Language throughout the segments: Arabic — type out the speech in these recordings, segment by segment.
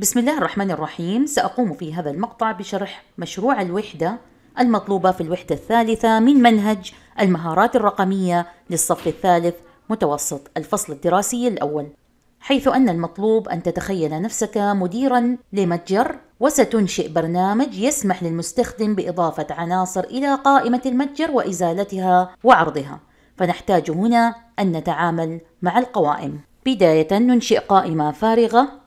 بسم الله الرحمن الرحيم. سأقوم في هذا المقطع بشرح مشروع الوحدة المطلوبة في الوحدة الثالثة من منهج المهارات الرقمية للصف الثالث متوسط الفصل الدراسي الأول. حيث أن المطلوب أن تتخيل نفسك مديرا لمتجر وستنشئ برنامج يسمح للمستخدم بإضافة عناصر إلى قائمة المتجر وإزالتها وعرضها. فنحتاج هنا أن نتعامل مع القوائم. بداية ننشئ قائمة فارغة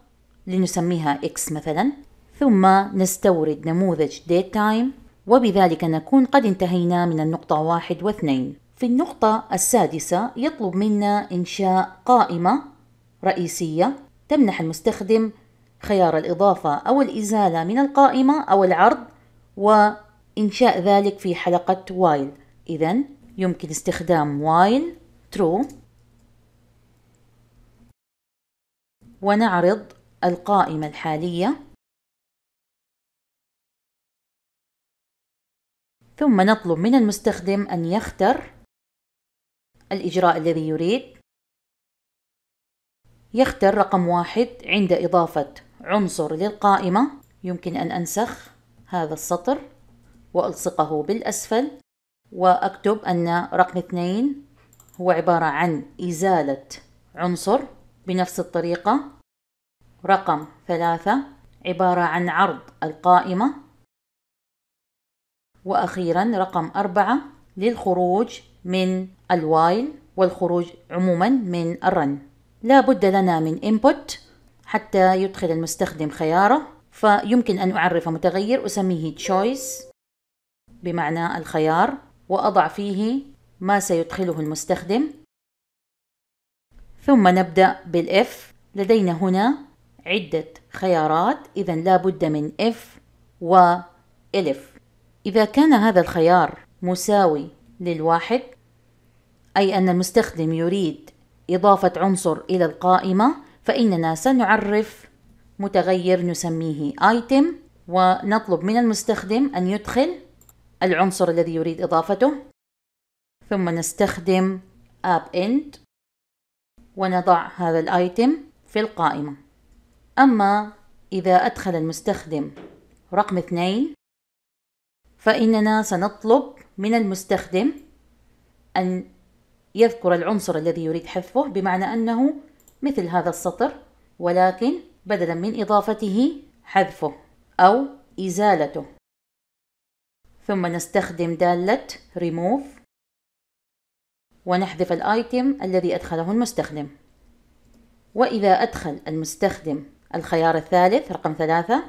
لنسميها X مثلا ثم نستورد نموذج date time وبذلك نكون قد انتهينا من النقطة واحد واثنين. في النقطة السادسة يطلب منا إنشاء قائمة رئيسية تمنح المستخدم خيار الإضافة أو الإزالة من القائمة أو العرض وإنشاء ذلك في حلقة while. إذا يمكن استخدام while true. ونعرض القائمة الحالية. ثم نطلب من المستخدم أن يختر الإجراء الذي يريد. يختر رقم واحد عند إضافة عنصر للقائمة. يمكن أن أنسخ هذا السطر وألصقه بالأسفل وأكتب أن رقم اثنين هو عبارة عن إزالة عنصر بنفس الطريقة. رقم ثلاثة عبارة عن عرض القائمة. وأخيرا رقم أربعة للخروج من الوايل والخروج عموما من الرن. لا بد لنا من input حتى يدخل المستخدم خيارة فيمكن أن أعرف متغير أسميه choice بمعنى الخيار وأضع فيه ما سيدخله المستخدم. ثم نبدأ بالإف. لدينا هنا عدة خيارات إذا لا بد من if و elif إذا كان هذا الخيار مساوي للواحد أي أن المستخدم يريد إضافة عنصر إلى القائمة فإننا سنعرف متغير نسميه item ونطلب من المستخدم أن يدخل العنصر الذي يريد إضافته. ثم نستخدم app end ونضع هذا الايتم في القائمة. أما إذا أدخل المستخدم رقم اثنين فإننا سنطلب من المستخدم أن يذكر العنصر الذي يريد حذفه بمعنى أنه مثل هذا السطر ولكن بدلا من إضافته حذفه أو إزالته. ثم نستخدم دالة remove ونحذف الآيتم الذي أدخله المستخدم. وإذا أدخل المستخدم الخيار الثالث رقم ثلاثة.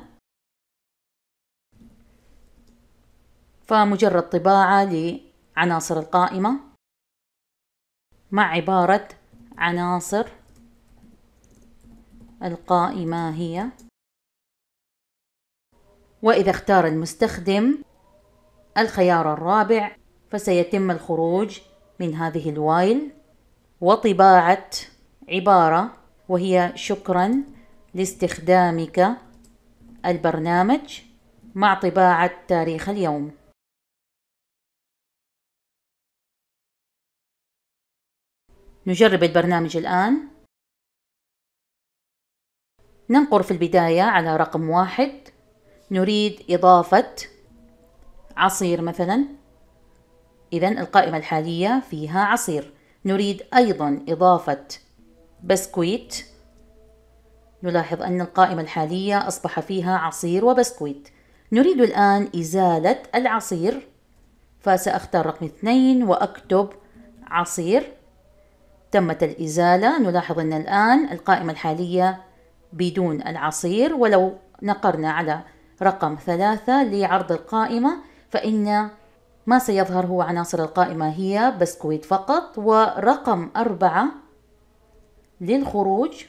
فمجرد طباعة لعناصر القائمة. مع عبارة عناصر القائمة هي. وإذا اختار المستخدم الخيار الرابع فسيتم الخروج من هذه الوايل وطباعة عبارة وهي شكرا لاستخدامك البرنامج مع طباعة تاريخ اليوم. نجرب البرنامج الآن. ننقر في البداية على رقم واحد. نريد إضافة عصير مثلا. إذا القائمة الحالية فيها عصير. نريد أيضا إضافة بسكويت. نلاحظ أن القائمة الحالية أصبح فيها عصير وبسكويت. نريد الآن إزالة العصير. فسأختار رقم اثنين وأكتب عصير. تمت الإزالة. نلاحظ أن الآن القائمة الحالية بدون العصير. ولو نقرنا على رقم ثلاثة لعرض القائمة فإن ما سيظهر هو عناصر القائمة هي بسكويت فقط ورقم أربعة للخروج.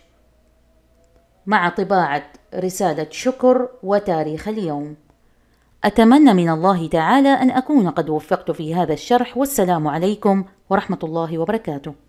مع طباعة رسالة شكر وتاريخ اليوم. أتمنى من الله تعالى أن أكون قد وفقت في هذا الشرح والسلام عليكم ورحمة الله وبركاته.